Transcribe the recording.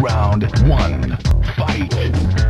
Round one. Fight.